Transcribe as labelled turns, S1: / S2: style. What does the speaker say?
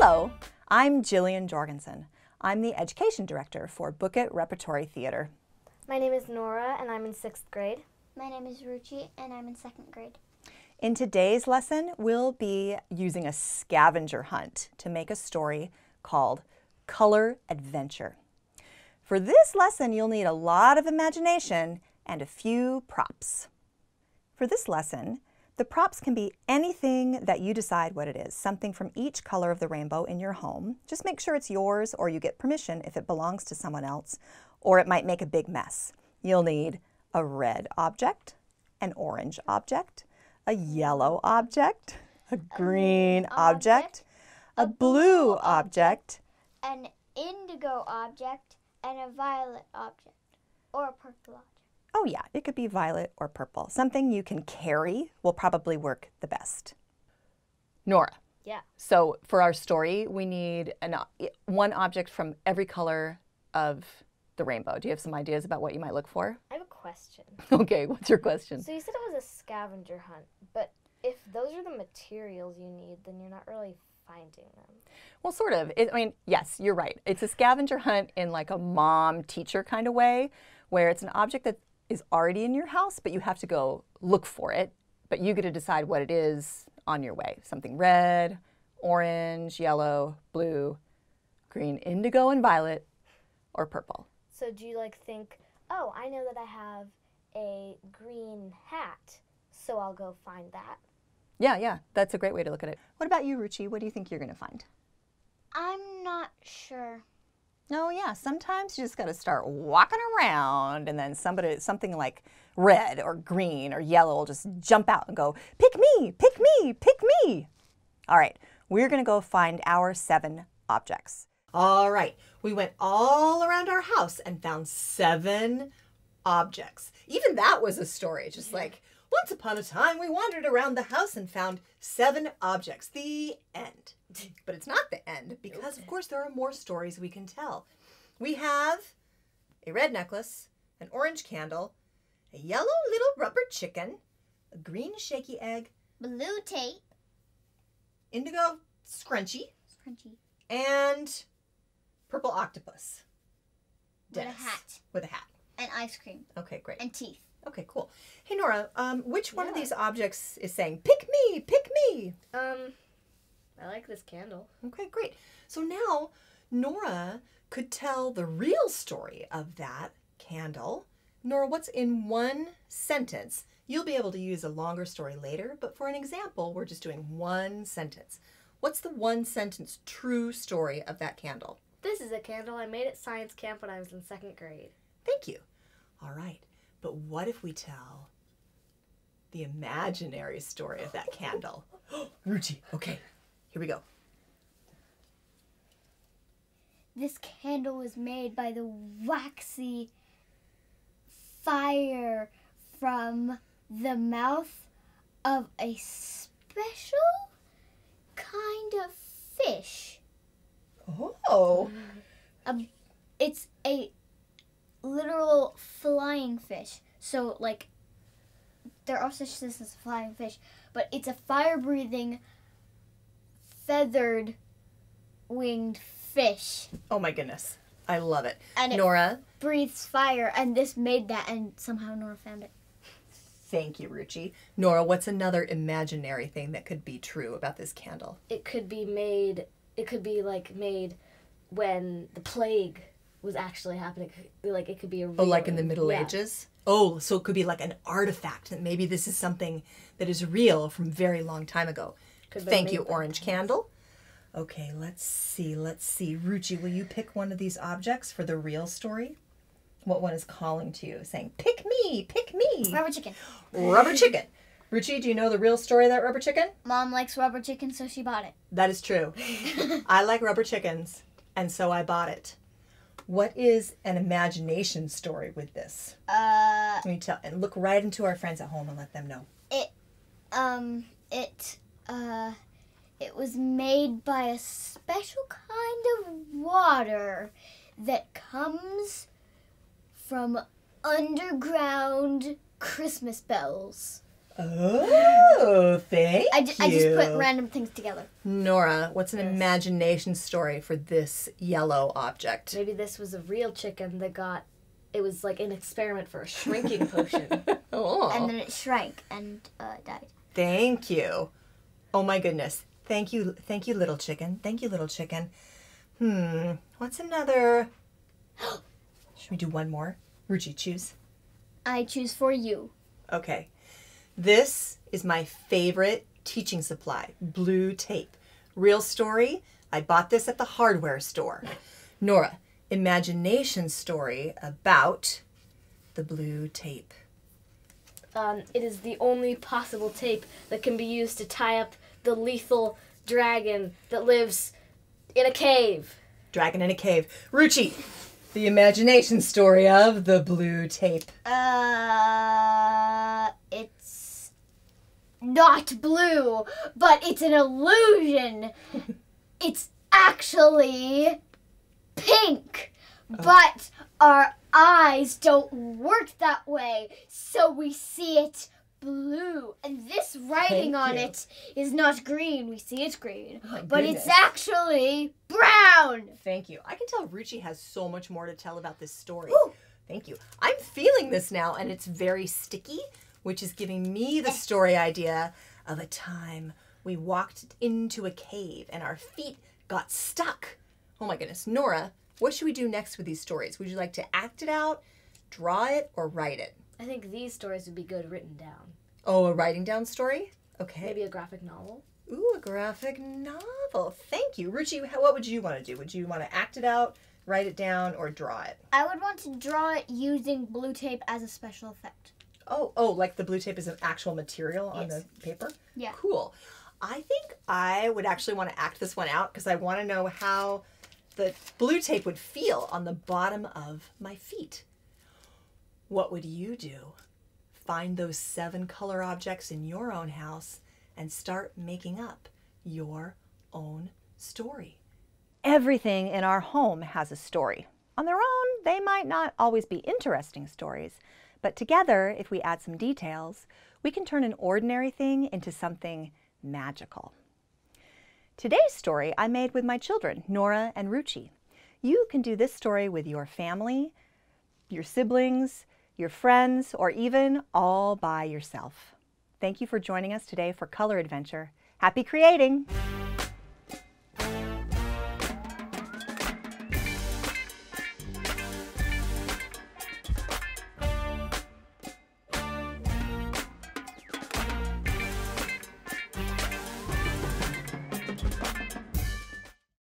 S1: Hello, I'm Gillian Jorgensen. I'm the Education Director for Book It Repertory Theater.
S2: My name is Nora, and I'm in sixth grade.
S3: My name is Ruchi, and I'm in second grade.
S1: In today's lesson, we'll be using a scavenger hunt to make a story called Color Adventure. For this lesson, you'll need a lot of imagination and a few props. For this lesson, the props can be anything that you decide what it is, something from each color of the rainbow in your home. Just make sure it's yours or you get permission if it belongs to someone else, or it might make a big mess. You'll need a red object, an orange object, a yellow object, a green object, a blue object,
S3: An indigo object and a violet object, or a purple object.
S1: Oh, yeah, it could be violet or purple. Something you can carry will probably work the best. Nora.
S2: Yeah.
S1: So for our story, we need an, one object from every color of the rainbow. Do you have some ideas about what you might look for?
S2: I have a question.
S1: Okay, what's your question?
S2: So you said it was a scavenger hunt, but if those are the materials you need, then you're not really finding them.
S1: Well, sort of. It, I mean, yes, you're right. It's a scavenger hunt in like a mom teacher kind of way, where it's an object that is already in your house, but you have to go look for it. But you get to decide what it is on your way. Something red, orange, yellow, blue, green, indigo, and violet, or purple.
S2: So do you like think, oh, I know that I have a green hat, so I'll go find that.
S1: Yeah, yeah, that's a great way to look at it. What about you, Ruchi? What do you think you're going to find?
S3: I'm not sure.
S1: Oh yeah, sometimes you just got to start walking around, and then somebody, something like red or green or yellow, will just jump out and go, "Pick me! Pick me! Pick me!" All right, we're gonna go find our seven objects. All right, we went all around our house and found seven objects. Even that was a story, just like once upon a time we wandered around the house and found seven objects. The end. But it's not the end because, of course, there are more stories we can tell. We have a red necklace, an orange candle, a yellow little rubber chicken, a green shaky egg,
S3: Blue tape.
S1: indigo scrunchie,
S3: Crunchy.
S1: and purple octopus.
S3: With a hat.
S1: With a hat.
S3: And ice cream.
S1: Okay, great.
S3: And teeth.
S1: Okay, cool. Hey, Nora, um, which one of these objects is saying, pick me, pick me?
S2: Um, I like this candle.
S1: Okay, great. So now Nora could tell the real story of that candle. Nora, what's in one sentence? You'll be able to use a longer story later, but for an example, we're just doing one sentence. What's the one sentence true story of that candle?
S2: This is a candle I made at science camp when I was in second grade.
S1: Thank you. All right, but what if we tell the imaginary story of that candle? Ruchi, okay, here we go.
S3: This candle was made by the waxy fire from the mouth of a special kind of fish.
S1: Oh,
S3: A, it's a literal flying fish. So, like, there are such things as flying fish, but it's a fire breathing, feathered, winged fish.
S1: oh my goodness. I love it.
S3: And it
S1: Nora,
S3: breathes fire, and this made that, and somehow Nora found it.
S1: Thank you, Ruchi. Nora, what's another imaginary thing that could be true about this candle?
S2: It could be made, it could be like made when the plague was actually happening. It could be Like it could be a real,
S1: Oh, like in the Middle
S2: yeah.
S1: Ages? Oh, so it could be like an artifact that maybe this is something that is real from very long time ago.
S2: Could
S1: Thank you,
S2: by
S1: Orange Candle. Okay, let's see. Let's see. Ruchi, will you pick one of these objects for the real story? What one is calling to you, saying, Pick me, pick me?
S3: Rubber chicken.
S1: Rubber chicken. Ruchi, do you know the real story of that rubber chicken?
S3: Mom likes rubber chicken, so she bought it.
S1: That is true. I like rubber chickens, and so I bought it. What is an imagination story with this?
S3: Uh,
S1: Let me tell and look right into our friends at home and let them know.
S3: It, um, it, uh, it was made by a special kind of water that comes from underground Christmas bells.
S1: Oh, thank
S3: I, ju- I just put random things together.
S1: Nora, what's an imagination story for this yellow object?
S2: Maybe this was a real chicken that got. It was like an experiment for a shrinking potion.
S1: Oh,
S3: And then it shrank and uh, died.
S1: thank you. Oh my goodness. Thank you, thank you, little chicken. Thank you, little chicken. Hmm, what's another? Should we do one more? Ruchi, choose.
S3: I choose for you.
S1: Okay. This is my favorite teaching supply, blue tape. Real story, I bought this at the hardware store. Nora, imagination story about the blue tape.
S2: um, it is the only possible tape that can be used to tie up the lethal dragon that lives in a cave.
S1: Dragon in a cave. Ruchi, the imagination story of the blue tape.
S3: Uh, it's not blue, but it's an illusion. it's actually pink, oh. but our eyes don't work that way, so we see it blue. And this writing
S1: Thank
S3: on
S1: you.
S3: it is not green. We see it's green, oh
S1: my
S3: but it's actually brown.
S1: Thank you. I can tell Ruchi has so much more to tell about this story.
S3: Woo.
S1: Thank you. I'm feeling this now, and it's very sticky, which is giving me the oh. story idea of a time we walked into a cave and our feet got stuck. Oh my goodness. Nora, what should we do next with these stories? Would you like to act it out, draw it, or write it?
S2: I think these stories would be good written down.
S1: Oh, a writing down story? Okay.
S2: Maybe a graphic novel.
S1: Ooh, a graphic novel. Thank you. Ruchi, what would you want to do? Would you want to act it out, write it down, or draw it?
S3: I would want to draw it using blue tape as a special effect.
S1: Oh, oh, like the blue tape is an actual material on
S3: Yes.
S1: the paper?
S3: Yeah.
S1: Cool. I think I would actually want to act this one out because I want to know how the blue tape would feel on the bottom of my feet. What would you do? Find those seven color objects in your own house and start making up your own story. Everything in our home has a story. On their own, they might not always be interesting stories, but together, if we add some details, we can turn an ordinary thing into something magical. Today's story I made with my children, Nora and Ruchi. You can do this story with your family, your siblings, your friends, or even all by yourself. Thank you for joining us today for Color Adventure. Happy creating!